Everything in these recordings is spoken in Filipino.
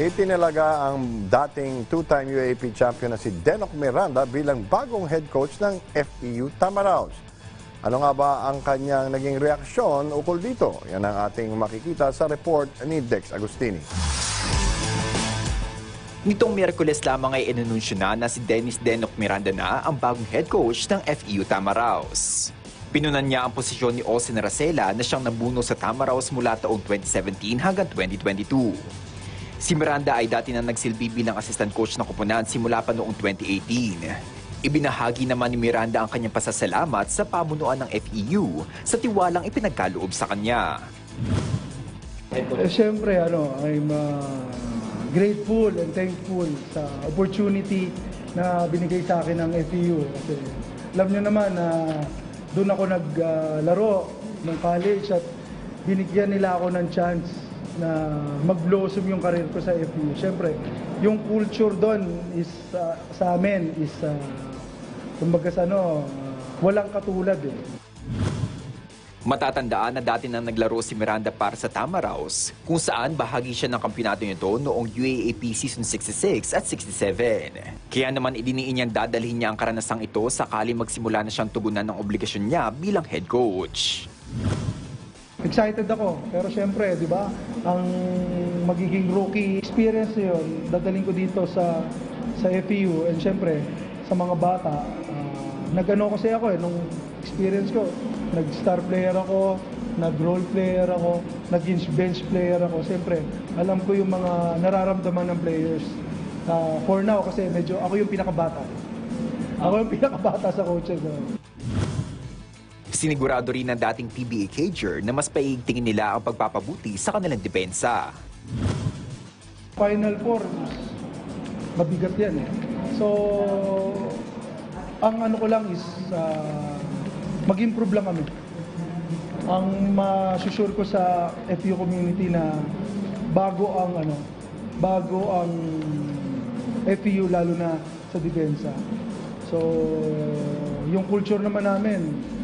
Itinalaga ang dating two-time UAP champion na si Denok Miranda bilang bagong head coach ng FEU Tamaraws. Ano nga ba ang kanyang naging reaksyon ukol dito? Yan ang ating makikita sa report ni Dex Agustini. Nitong Miyerkules lamang ay inanunsyo na na si Dennis Denok Miranda na ang bagong head coach ng FEU Tamaraws. Pinunan niya ang posisyon ni Austin Racela na siyang nabuno sa Tamaraws mula taong 2017 hanggang 2022. Si Miranda ay dati na nagsilbi bilang assistant coach ng koponan simula pa noong 2018. Ibinahagi naman ni Miranda ang kanyang pasasalamat sa pamunuan ng FEU sa tiwalang ipinagkaloob sa kanya. Eh, Siyempre, ano, I'm uh, grateful and thankful sa opportunity na binigay sa akin ng FEU. Kasi alam nyo naman na doon ako naglaro ng college at binigyan nila ako ng chance na mag-blossom yung career ko sa FEU. Siyempre, yung culture doon is uh, sa amin is uh, kumbaga sa ano, uh, walang katulad eh. Matatandaan na dati nang naglaro si Miranda para sa Tamaraws, kung saan bahagi siya ng kampyonato nito noong UAAP Season 66 at 67. Kaya naman idiniin niyang dadalhin niya ang karanasang ito sakali magsimula na siyang tugunan ng obligasyon niya bilang head coach. Excited ako. Pero syempre, di ba, ang magiging rookie experience yun, dadaling ko dito sa sa FEU and syempre, sa mga bata, ah, nag-ano kasi ako eh, nung experience ko, nag-star player ako, nag-role player ako, nag-bench player ako. Siyempre, alam ko yung mga nararamdaman ng players. Ah, for now, kasi medyo ako yung pinakabata. Ako yung pinakabata sa coaches. ah. Sinigurado rin ng dating PBA cager na mas paigtingin nila ang pagpapabuti sa kanilang depensa. Final Four, mabigat yan eh. So, ang ano ko lang is, ah, mag-improve lang kami. Ang masusure ko sa FU community na bago ang ano, bago ang FU lalo na sa depensa. So, yung culture naman namin,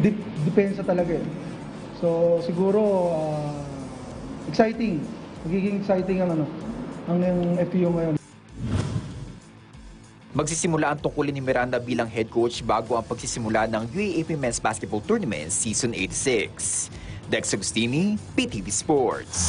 dip, depensa talaga eh. So, siguro, ah, exciting. Magiging exciting ang ano, ang yung FU ngayon. Magsisimula ang tungkulin ni Miranda bilang head coach bago ang pagsisimula ng UAAP Men's Basketball Tournament Season 86. Dex Agustini, PTV Sports.